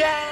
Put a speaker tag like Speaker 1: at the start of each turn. Speaker 1: Yeah!